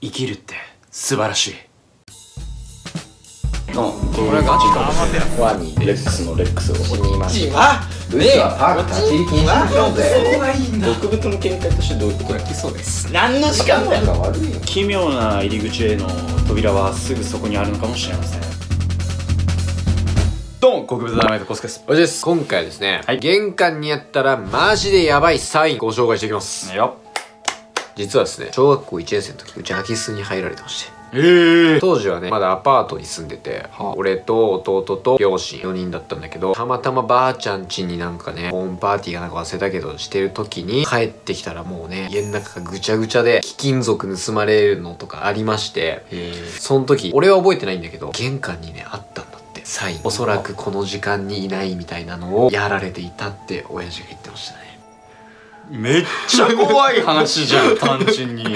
生きるって素晴らしい。これガチかもしれない。ワニレックスのレックスを死にますはルーはパーク立ち入り禁止だぜそこが。いいんだ毒物の見解としてどういうことだっけそうです。何の時間だよ。奇妙な入り口への扉はすぐそこにあるのかもしれませんどうも国物ダイナマイトコスケですおじです。今回はですね、はい。玄関にあったらマジでヤバいサインご紹介していきます。よ。実はですね小学校1年生の時うち空き巣に入られてまして。ええ。当時はねまだアパートに住んでて、俺と弟と両親4人だったんだけどたまたまばあちゃん家になんかねホームパーティーがなんか忘れたけどしてる時に帰ってきたらもうね家の中がぐちゃぐちゃで貴金属盗まれるのとかありましてその時俺は覚えてないんだけど玄関にねあったんだってサイン。おそらくこの時間にいないみたいなのをやられていたって親父が言ってましたね。めっちゃ怖い話じゃん 単純に。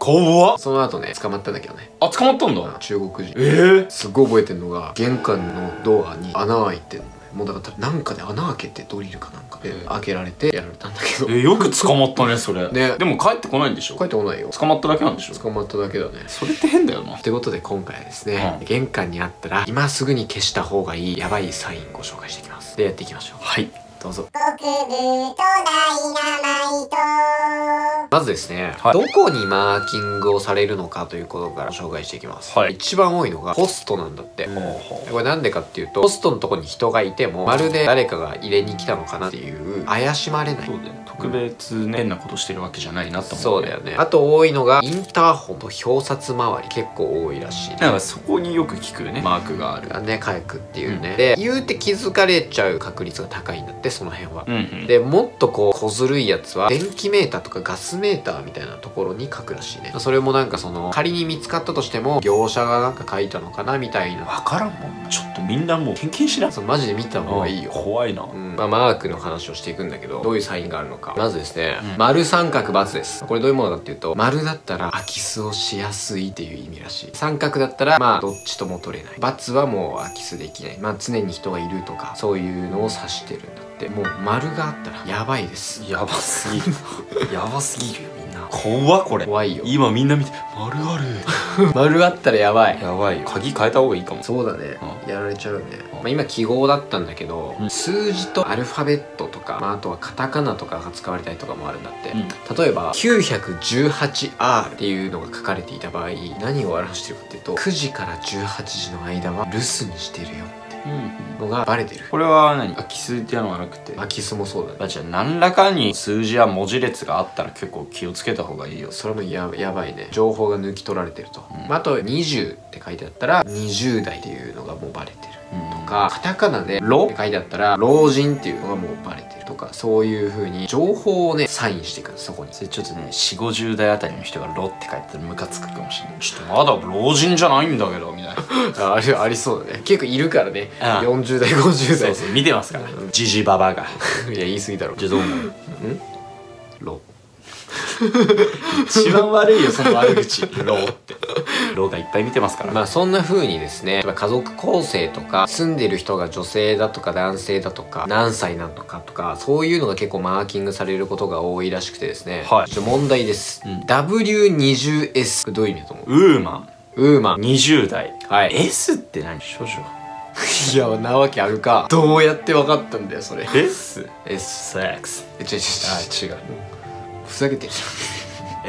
怖っ。その後ね捕まったんだけどね。あ捕まったんだ。中国人。ええすっごい覚えてるのが玄関のドアに穴開いてんの。ねもうだからなんかで穴開けてドリルかなんかで開けられてやられたんだけど。えよく捕まったねそれ。ね。でも帰ってこないんでしょ？帰ってこないよ。捕まっただけなんでしょ？捕まっただけだね。それって変だよな。ってことで今回はですね、うん。玄関にあったら今すぐに消した方がいいヤバいサインご紹介していきます。でやっていきましょう。はいどうぞ。国分とダイナマイト。まずですね、はい。どこにマーキングをされるのかということから紹介していきます、はい。一番多いのがポストなんだって、ほうほう。これなんでかっていうとポストのとこに人がいてもまるで誰かが入れに来たのかなっていう怪しまれない。そうだよね特別ね変なことしてるわけじゃないなって。思そうだよね。あと多いのがインターホンと表札周り結構多いらしいね。なんかそこによく聞くねマークがある。がね書くっていうね、で言うて気づかれちゃう確率が高いんだってその辺は、うんうん。でもっとこう小ずるいやつは電気メーターとかガスメーターみたいなところに書くらしいね。それもなんかその仮に見つかったとしても業者がなんか書いたのかなみたいな。分からんもん。ちょっとみんなもう献金しなそうマジで見た方がいいよ。怖いな。うん。まあ、マークの話をしていくんだけどどういうサインがあるのかまずですね、丸三角×です。これどういうものかっていうと丸だったら空き巣をしやすいっていう意味らしい。三角だったらまあどっちとも取れない×はもう空き巣できない。まあ常に人がいるとかそういうのを指してるんだって。もう丸があったらやばいです。やばすぎる。やばすぎるよ怖っこれ怖いよ。今みんな見て丸ある。丸あったらやばい。やばいよ。鍵変えた方がいいかも。そうだね、うやられちゃうね、うん。まあ、今記号だったんだけど、うん。数字とアルファベットとか、まあ、あとはカタカナとかが使われたりとかもあるんだって、うん。例えば 918R っていうのが書かれていた場合何を表してるかっていうと9時から18時の間は留守にしてるよのがバレてるこれは何空き巣っていうのがなくて空き巣もそうだねあじゃあ何らかに数字や文字列があったら結構気をつけた方がいいよそれもややばいね情報が抜き取られてると、まあ、あと20って書いてあったら20代っていうのがもうバレてるとかカタカナで「ロ」って書いてあったら老人っていうのがもうバレてるとかそういう風に情報をねサインしていくのそこに。それちょっとね4 5 0代あたりの人が「ロ」って書いてたらムカつくかもしれない。ちょっとまだ老人じゃないんだけどみたいな。あ ありありそうだね。結構いるからね。ああ。40代50代。そうそう見てますから。ジジババが。いや言い過ぎだろ。じゃあどう思う？ロ 一番悪いよその悪口。ローって。ローがいっぱい見てますから。まあそんな風にですね家族構成とか住んでる人が女性だとか男性だとか何歳なのかとかそういうのが結構マーキングされることが多いらしくてですね。はい。ちょ問題です、うん。W20S これどういう意味だと思う？ウーマン。ウーマン。20代。はい。S って何？少女。いやなわけあるか。どうやって分かったんだよそれ。S? S セックスえ違う違う違う。あ違うふざけてる。じ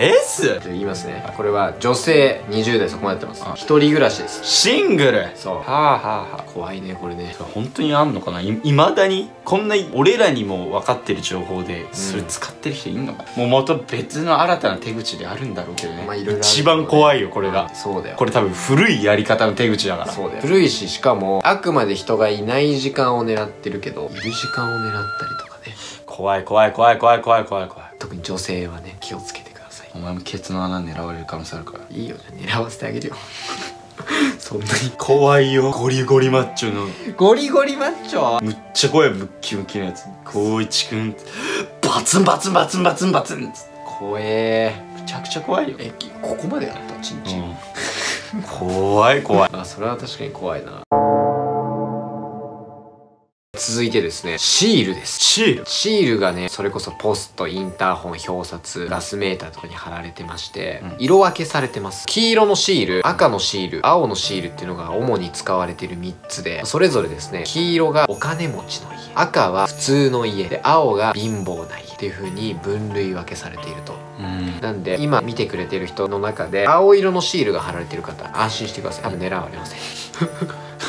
S? ゃんじゃあ言いますね。これは女性20代そこまでやってます。あ。一人暮らしです。シングル？そう。はあはあはあ。怖いねこれね。本当にあんのかな？いいまだに？こんな俺らにも分かってる情報でそれ使ってる人いんのかな、もうまた別の新たな手口であるんだろうけどね、まあいろいろある一番怖いよこれが。そうだよ。これ多分古いやり方の手口だから。そうだよ。古いししかもあくまで人がいない時間を狙ってるけどいる時間を狙ったりとかね。怖い怖い怖い怖い怖い怖い怖い女性はね気をつけてください。お前もケツの穴狙われる可能性あるから。いいよ狙わせてあげるよ。そんなに。怖いよ。ゴリゴリマッチョの。ゴリゴリマッチョ？むっちゃ怖いムッキムキのやつ。光一くんバツンバツンバツンバツンバツン。怖え。むちゃくちゃ怖いよ。えここまでやった？チンチン、うん、怖い怖い。あそれは確かに怖いな続いてですねシールです。シール？シールがねそれこそポストインターホン表札ガスメーターとかに貼られてまして、うん。色分けされてます。黄色のシール赤のシール青のシールっていうのが主に使われている3つでそれぞれですね黄色がお金持ちの家赤は普通の家で青が貧乏な家っていう風に分類分けされていると。うん。なんで今見てくれてる人の中で青色のシールが貼られてる方安心してください。多分狙われません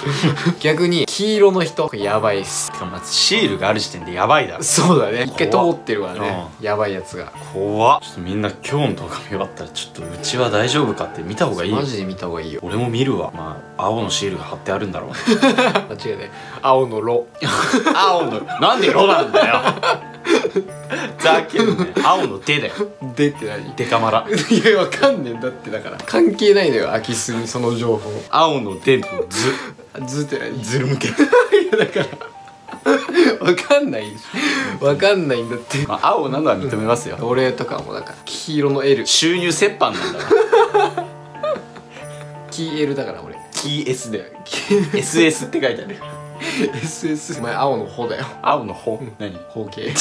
逆に黄色の人やばいっす。てかまずシールがある時点でやばいだろ。そうだね。一回通怖っってるわね。やばいやつが。怖っ。ちょっとみんな今日の動画見終わったらちょっとうちは大丈夫かって見た方がいいマジで見た方がいいよ。俺も見るわ。まあ青のシールが貼ってあるんだろうね。間違いない。青のロ。青のなんでロなんだよざけんなよ青の手だよ。でって何デカマラ。いやわかんねえ。んだってだから関係ないのよ空き巣にその情報。青の手とずずって何ずる向け。いやだからわかんない。でしょわかんないんだって。まあ青なのは認めますよ。俺とかもだから黄色の L 収入折半なんだわ黄 L だから俺。キー S で SS って書いてある SS お前青の方だよ。青の方？何？方形。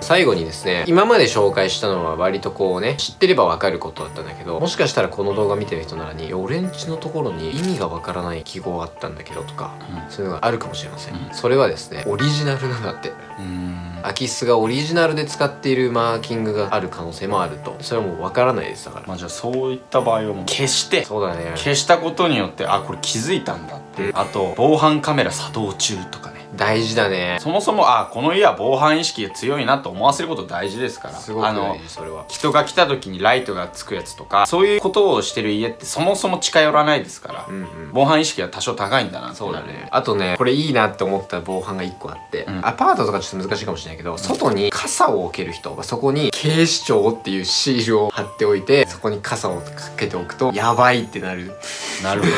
最後にですね今まで紹介したのは割とこうね知ってればわかることだったんだけどもしかしたらこの動画見てる人ならに俺んちのところに意味がわからない記号あったんだけどとか、そういうのがあるかもしれません、うん。それはですねオリジナルなんだって。うーん。空き巣がオリジナルで使っているマーキングがある可能性もあると。それはもうわからないですだから。まあじゃあそういった場合はもう消して。そうだね。消したことによってあこれ気づいたんだってあと防犯カメラ作動中とかね。大事だね。そもそもあこの家は防犯意識が強いなと思わせること大事ですから。すごく大あの事それは人が来た時にライトがつくやつとかそういうことをしてる家ってそもそも近寄らないですから、うんうん。防犯意識が多少高いんだなそうだね。あとねこれいいなって思った防犯が1個あって、うん。アパートとかちょっと難しいかもしれないけど外に傘を置ける人そこに警視庁っていうシールを貼っておいてそこに傘をかけておくとやばいってなる。なるほど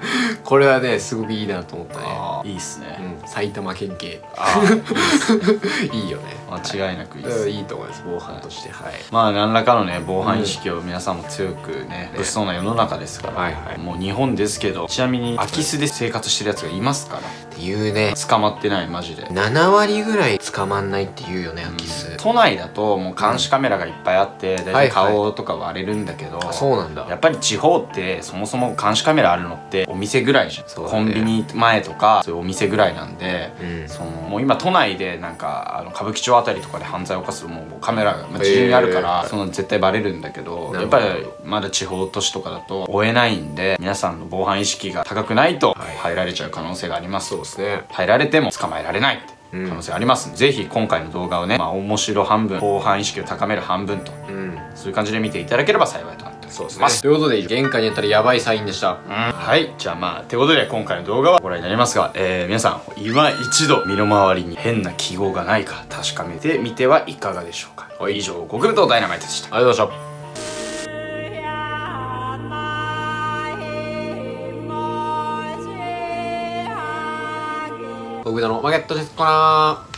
これはねすごくいいなと思ったね。いいっすね、うん埼玉県警。いいよね間違いなくいい。です、うん。いいと思います防犯として。はい。まあ何らかのね防犯意識を皆さんも強くね、物騒な世の中ですから、はいはい。もう日本ですけどちなみに空き巣で生活してるやつがいますから。っていうね。捕まってないマジで。7割ぐらい捕まんないって言うよね空き巣、都内だともう監視カメラがいっぱいあって大体顔とか割れるんだけど、あそうなんだ。やっぱり地方ってそもそも監視カメラあるのってお店ぐらいじゃん、コンビニ前とかそういうお店ぐらいなんで、うん。そのもう今都内でなんかあの歌舞伎町あたりとかで犯罪を犯すもうカメラがまあ自由にあるから、その絶対バレるんだけどやっぱりまだ地方都市とかだと追えないんで皆さんの防犯意識が高くないとはい。入られちゃう可能性があります、そうですね。入られても捕まえられないってうん。可能性ありますんで、ぜひ今回の動画をね、まあ、面白半分防犯意識を高める半分とうん。そういう感じで見ていただければ幸いとなっておりますそうですね。ということで玄関にあったらやばいサインでした。はい。じゃあまあということで今回の動画はご覧になりますが、えー皆さん今一度身の回りに変な記号がないか確かめてみてはいかがでしょうか、以上極太ダイナマイトでした。ありがとうございました。僕のマーケットですコーナー。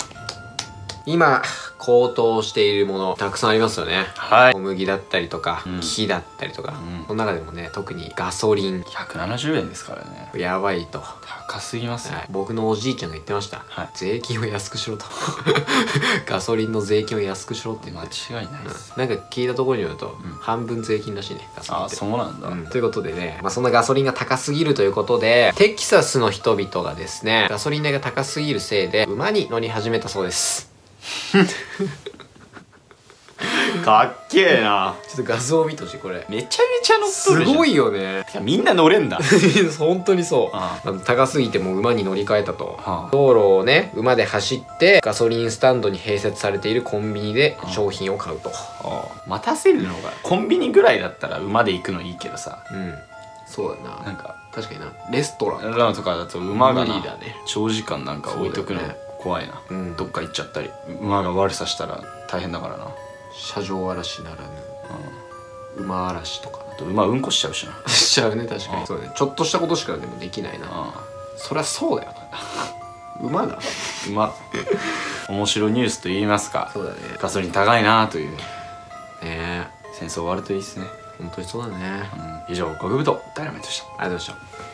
今高騰しているものたくさんありますよね。はい。小麦だったりとか、うん。木だったりとか、うん。その中でもね特にガソリン。170円ですからね。やばいと、は高すぎますよ、い、僕のおじいちゃんが言ってました、はい。税金を安くしろと。ガソリンの税金を安くしろって言間違いないです、なんか聞いたところによると、ん。半分税金らしいねガソリンあそうなんだ、うん。ということでね、まあ、そんなガソリンが高すぎるということでテキサスの人々がですねガソリン代が高すぎるせいで馬に乗り始めたそうです かっけえな。ちょっと画像を見てほしいこれ。めちゃめちゃ乗っとするじゃん。ごいよね。いやみんな乗れんだ。本当にそう。ああの高すぎてもう馬に乗り換えたと、はあ道路をね馬で走ってガソリンスタンドに併設されているコンビニで商品を買うと。待たせるのがコンビニぐらいだったら馬で行くのいいけどさ。うん。そうだな。なんか確かにな。レストラン。ランとかだと馬がな無理だね。長時間なんか置いとくのそうだよね怖いな、うん。どっか行っちゃったり。馬が悪さしたら大変だからな、車上荒らしならぬ。馬荒らしとか。あと馬うんこしちゃうしな。しちゃうね確かうん。にそうね。ちょっとしたことしかでもできないな。あそりゃそうだよ馬だ。馬。面白ニュースと言いますか。そうだね。ガソリン高いなという。ね。え戦争終わるといいですね、本当にそうだね。うん、以上極太ダイナマイトでした。ありがとうございました